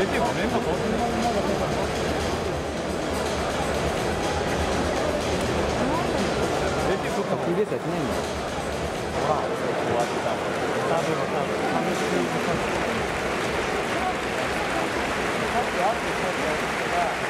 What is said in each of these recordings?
5年か5年 TBS やってないんだわあ終わった多分多分試してみてさっきあってさっきあって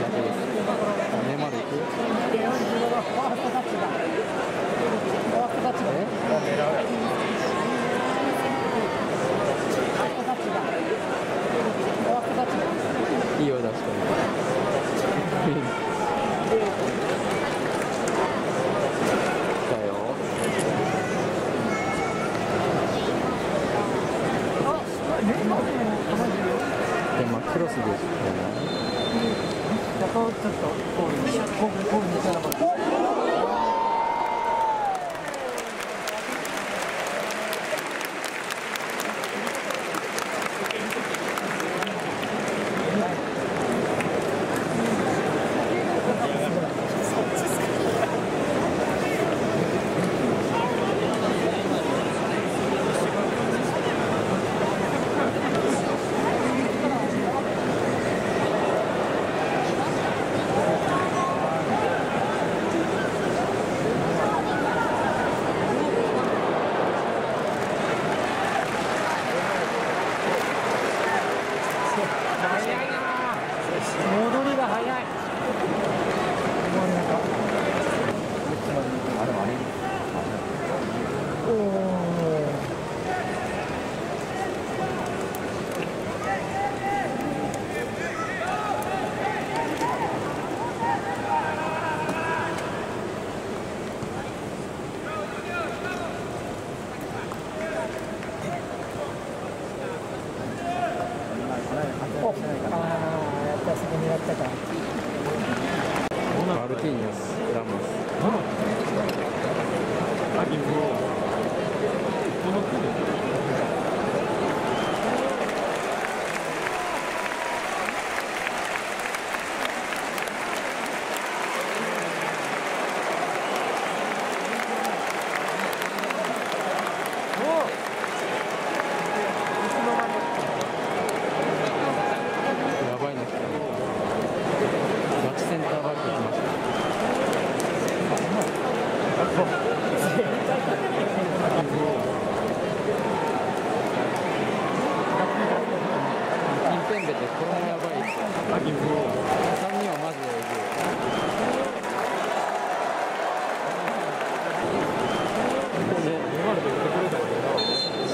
Gracias.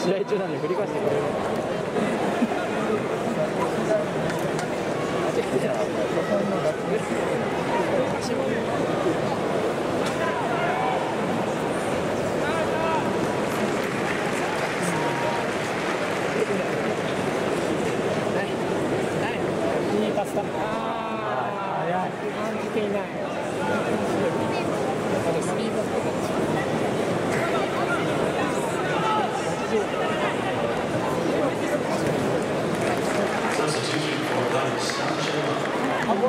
試合中なのに振り返して。くれるいいパスだああ早い感じていない「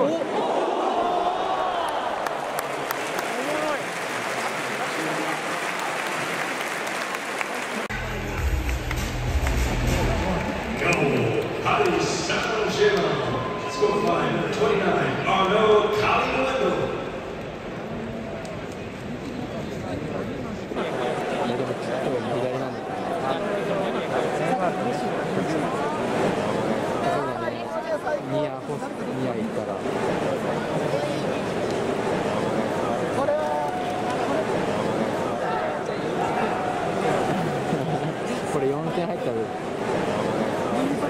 湖。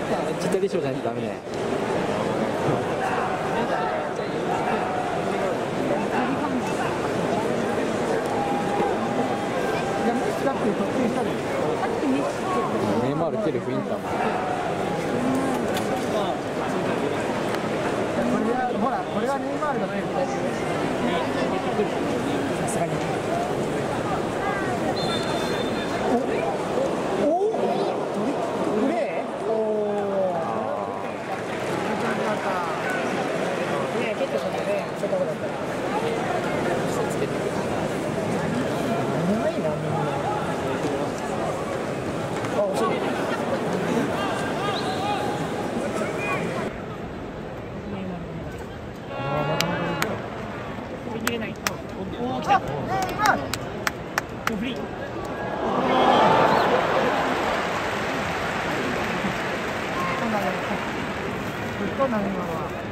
チッタリ賞じゃないとダメね。ネイマール蹴る雰囲気だもん。ほらこれはネイマールがさすがにおおプレーおおね蹴ってたねせっかくだったらつけてくるうまいなみんなあ惜しい振り切れないおお来たネイマールフリーそうだねそうだね今のは。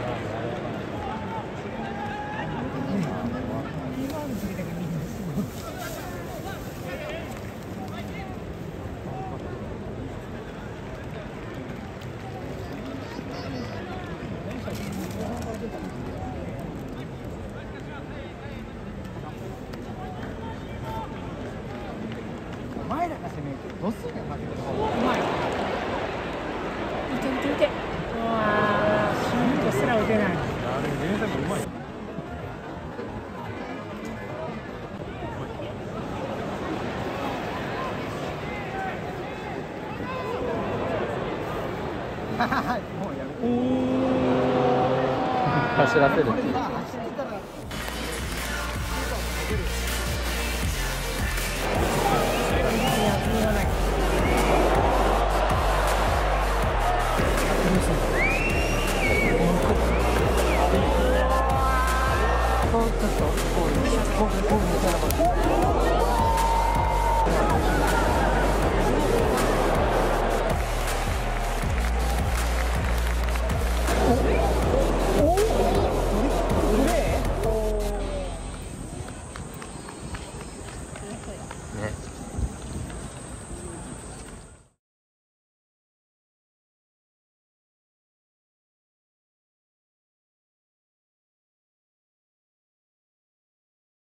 前らが攻めるとどうすんの走らせるって。いうちょっとこうこうこうみたいなこと